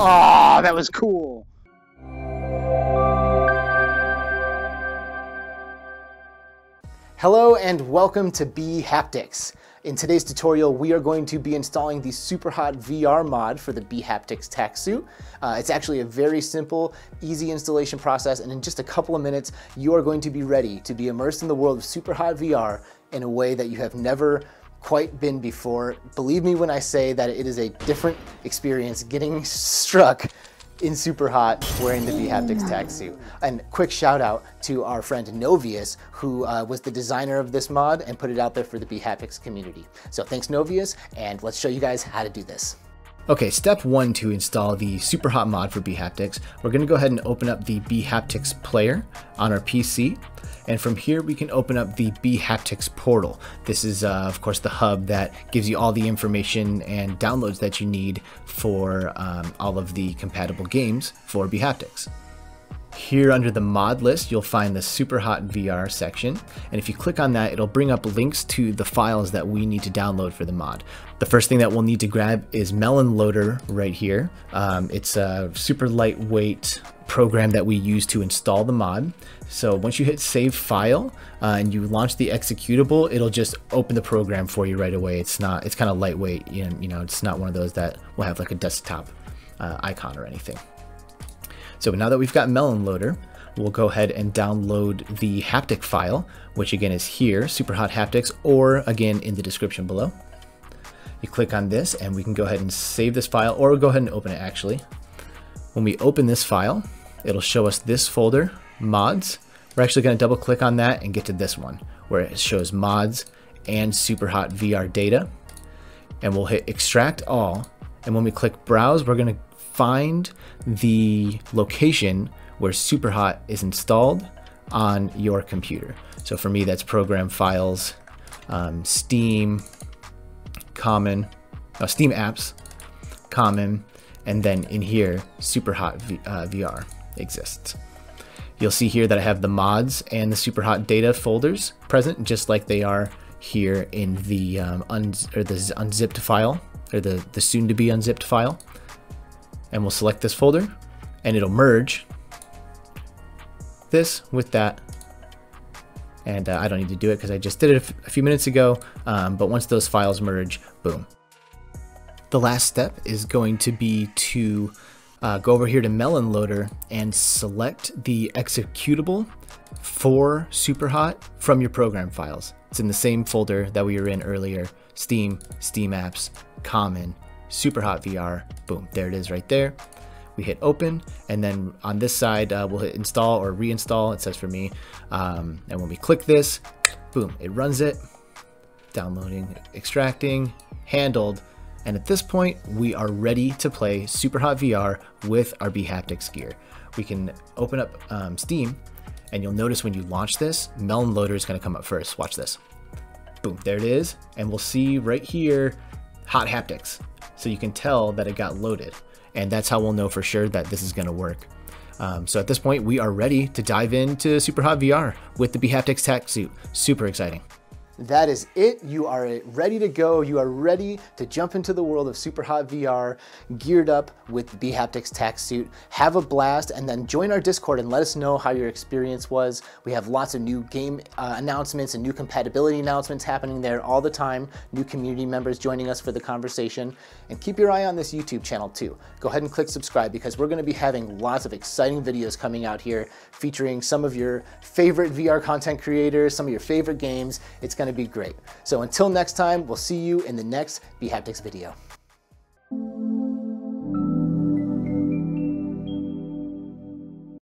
Oh, that was cool. Hello and welcome to bHaptics. In today's tutorial, we are going to be installing the Superhot VR mod for the bHaptics TAC suit. Uh, it's actually a very simple, easy installation process, and in just a couple of minutes, you are going to be ready to be immersed in the world of Superhot VR in a way that you have never quite been before. Believe me when I say that it is a different experience getting struck in Superhot wearing the bHaptics TAC suit. And quick shout out to our friend Novius, who uh, was the designer of this mod and put it out there for the bHaptics community. So thanks Novius, and let's show you guys how to do this. Okay, step one to install the Superhot mod for bHaptics, we're gonna go ahead and open up the bHaptics player on our PC. And from here, we can open up the bHaptics portal. This is, uh, of course, the hub that gives you all the information and downloads that you need for um, all of the compatible games for bHaptics. Here under the mod list, you'll find the Superhot VR section. And if you click on that, it'll bring up links to the files that we need to download for the mod. The first thing that we'll need to grab is Melon Loader right here. Um, it's a super lightweight program that we use to install the mod. So once you hit save file uh, and you launch the executable, it'll just open the program for you right away. It's not, it's kind of lightweight, you know, you know, it's not one of those that will have like a desktop uh, icon or anything. So now that we've got Melon Loader, we'll go ahead and download the haptic file, which again is here, Superhot Haptics, or again in the description below. You click on this and we can go ahead and save this file or go ahead and open it actually. When we open this file, it'll show us this folder, mods. We're actually going to double click on that and get to this one where it shows mods and Superhot VR data. And we'll hit extract all. And when we click browse, we're going to find the location where Superhot is installed on your computer. So for me, that's program files, um, Steam, Common, uh, Steam apps, Common, and then in here, Superhot v, uh, VR exists. You'll see here that I have the mods and the Superhot data folders present, just like they are here in the um, or the unzipped file, or the, the soon-to-be unzipped file. And we'll select this folder, and it'll merge this with that. And uh, I don't need to do it because I just did it a few minutes ago, um, but once those files merge, boom. The last step is going to be to uh, go over here to Melon Loader and select the executable for Superhot from your program files. It's in the same folder that we were in earlier, Steam, Steam Apps, Common, Superhot VR, boom, there it is right there. We hit open, and then on this side, uh, we'll hit install or reinstall, it says for me. Um, and when we click this, boom, it runs it, downloading, extracting, handled, and at this point, we are ready to play Superhot VR with our bHaptics gear. We can open up um, Steam, and you'll notice when you launch this, Melon Loader is going to come up first. Watch this. Boom, there it is. And we'll see right here, Hot Haptics. So you can tell that it got loaded. And that's how we'll know for sure that this is going to work. Um, so at this point, we are ready to dive into Superhot VR with the bHaptics TAC suit. Super exciting. That is it. You are ready to go. You are ready to jump into the world of Superhot VR, geared up with the bHaptics TAC suit. Have a blast and then join our Discord and let us know how your experience was. We have lots of new game uh, announcements and new compatibility announcements happening there all the time. New community members joining us for the conversation. And keep your eye on this YouTube channel too. Go ahead and click subscribe because we're going to be having lots of exciting videos coming out here featuring some of your favorite VR content creators, some of your favorite games. It's going to be great. So until next time, we'll see you in the next bHaptics video.